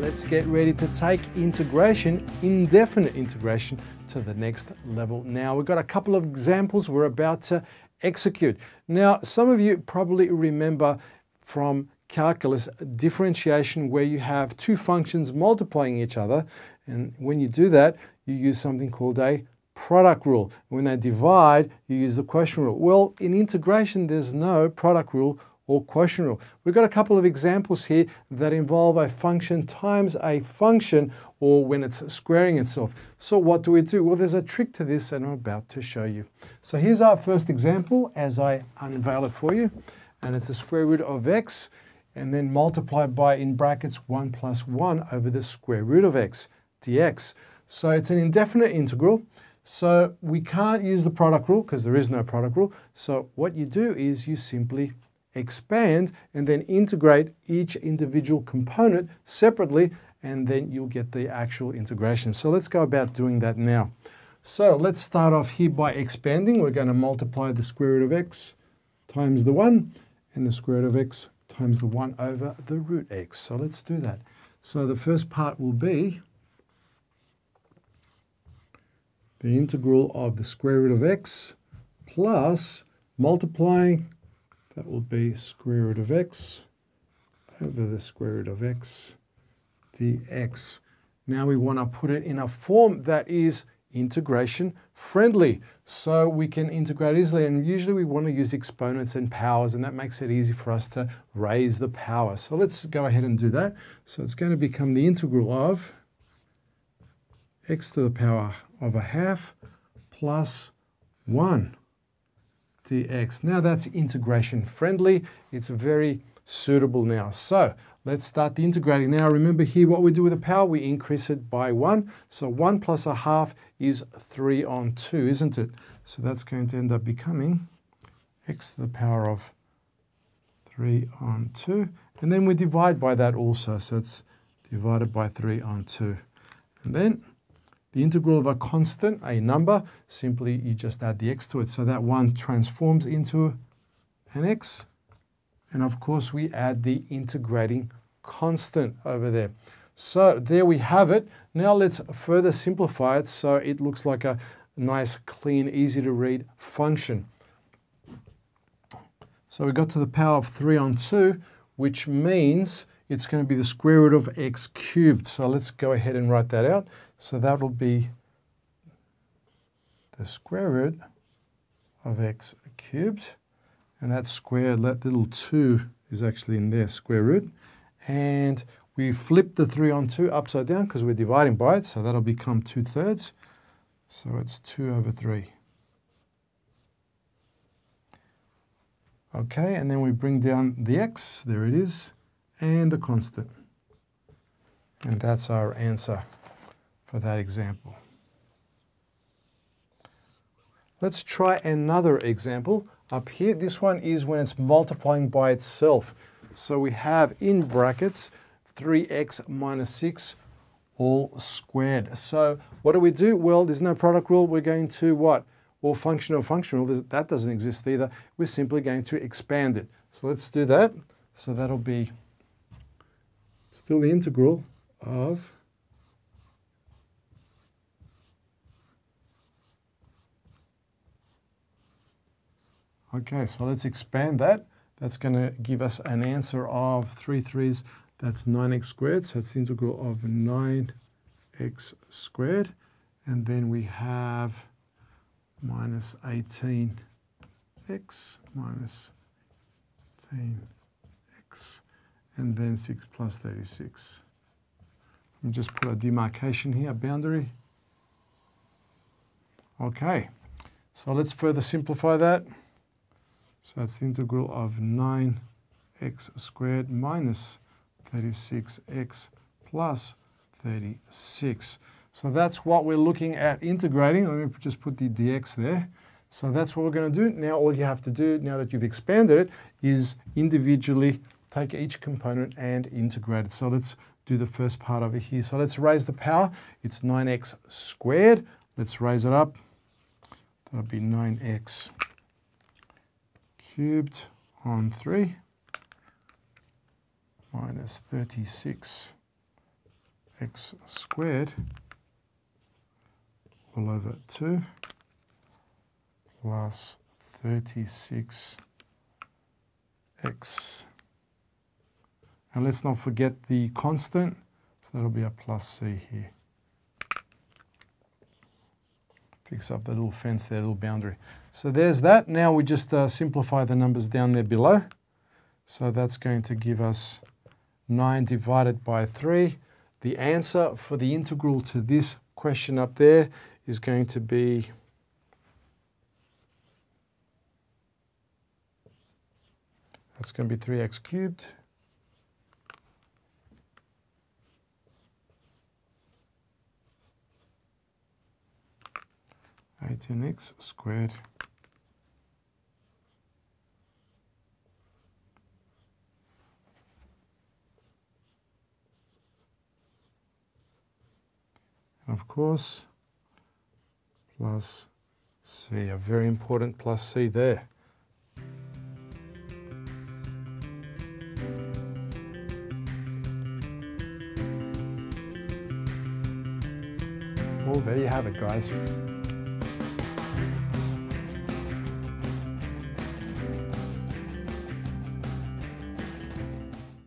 let's get ready to take integration, indefinite integration, to the next level. Now, we've got a couple of examples we're about to execute. Now, some of you probably remember from calculus differentiation where you have two functions multiplying each other. And when you do that, you use something called a product rule. When they divide, you use the quotient rule. Well, in integration, there's no product rule or quotient rule. We've got a couple of examples here that involve a function times a function or when it's squaring itself. So what do we do? Well, there's a trick to this and I'm about to show you. So here's our first example as I unveil it for you. And it's the square root of x and then multiplied by, in brackets, 1 plus 1 over the square root of x dx. So it's an indefinite integral. So we can't use the product rule because there is no product rule. So what you do is you simply expand and then integrate each individual component separately and then you'll get the actual integration. So let's go about doing that now. So let's start off here by expanding. We're going to multiply the square root of x times the 1 and the square root of x times the 1 over the root x. So let's do that. So the first part will be the integral of the square root of x plus multiplying, that will be square root of x over the square root of x dx. Now we want to put it in a form that is integration friendly. So we can integrate easily and usually we want to use exponents and powers and that makes it easy for us to raise the power. So let's go ahead and do that. So it's going to become the integral of x to the power of a half plus 1 dx. Now that's integration friendly. It's very suitable now. So let's start the integrating. Now remember here what we do with the power, we increase it by 1. So 1 plus a half is 3 on 2, isn't it? So that's going to end up becoming x to the power of 3 on 2. And then we divide by that also. So it's divided by 3 on 2. And then the integral of a constant, a number, simply you just add the x to it. So that 1 transforms into an x. And of course, we add the integrating constant over there. So there we have it. Now let's further simplify it so it looks like a nice, clean, easy to read function. So we got to the power of 3 on 2, which means it's going to be the square root of x cubed. So let's go ahead and write that out. So that will be the square root of x cubed. And that squared, that little 2 is actually in there, square root. And we flip the 3 on 2 upside down because we're dividing by it. So that'll become 2 thirds. So it's 2 over 3. Okay, and then we bring down the x, there it is, and the constant. And that's our answer for that example. Let's try another example. Up here, this one is when it's multiplying by itself. So we have in brackets 3x minus 6 all squared. So what do we do? Well, there's no product rule. We're going to what? Well, functional functional, that doesn't exist either. We're simply going to expand it. So let's do that. So that'll be still the integral of Okay, so let's expand that. That's going to give us an answer of 3 threes, that's 9x squared. So it's the integral of 9x squared. And then we have minus 18x minus 18x. And then 6 plus 36. Let me just put a demarcation here, a boundary. Okay, so let's further simplify that. So that's the integral of 9x squared minus 36x plus 36. So that's what we're looking at integrating. Let me just put the dx there. So that's what we're going to do. Now all you have to do, now that you've expanded it, is individually take each component and integrate it. So let's do the first part over here. So let's raise the power. It's 9x squared. Let's raise it up. That'll be 9x cubed on 3 minus 36 x squared all over 2 plus 36x. And let's not forget the constant, so that'll be a plus c here. Fix up the little fence there, little boundary. So there's that. Now we just uh, simplify the numbers down there below. So that's going to give us 9 divided by 3. The answer for the integral to this question up there is going to be that's going to be 3x cubed. Eighteen x squared and of course, plus C, a very important plus C there. Well, there you have it, guys.